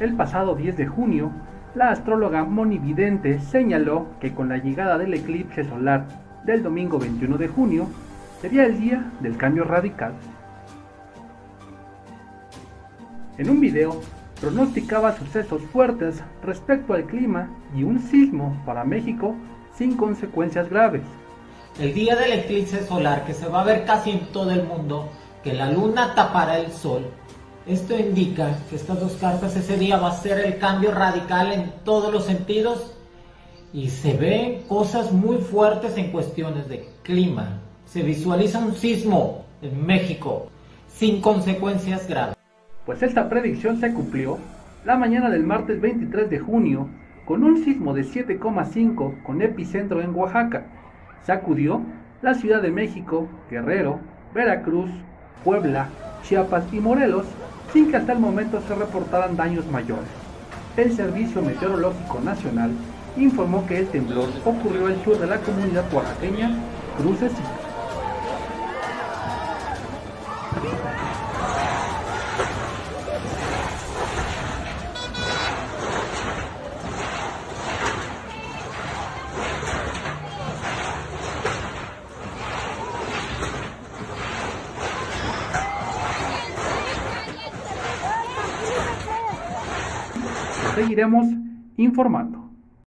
El pasado 10 de junio, la astróloga monividente señaló que con la llegada del eclipse solar del domingo 21 de junio sería el día del cambio radical. En un video pronosticaba sucesos fuertes respecto al clima y un sismo para México sin consecuencias graves. El día del eclipse solar que se va a ver casi en todo el mundo, que la luna tapará el sol, esto indica que estas dos cartas ese día va a ser el cambio radical en todos los sentidos y se ven cosas muy fuertes en cuestiones de clima. Se visualiza un sismo en México sin consecuencias graves. Pues esta predicción se cumplió la mañana del martes 23 de junio con un sismo de 7,5 con epicentro en Oaxaca. Sacudió la Ciudad de México, Guerrero, Veracruz, Puebla, Chiapas y Morelos sin que hasta el momento se reportaran daños mayores. El Servicio Meteorológico Nacional informó que el temblor ocurrió al sur de la comunidad oaxaqueña Crucecita. Seguiremos informando.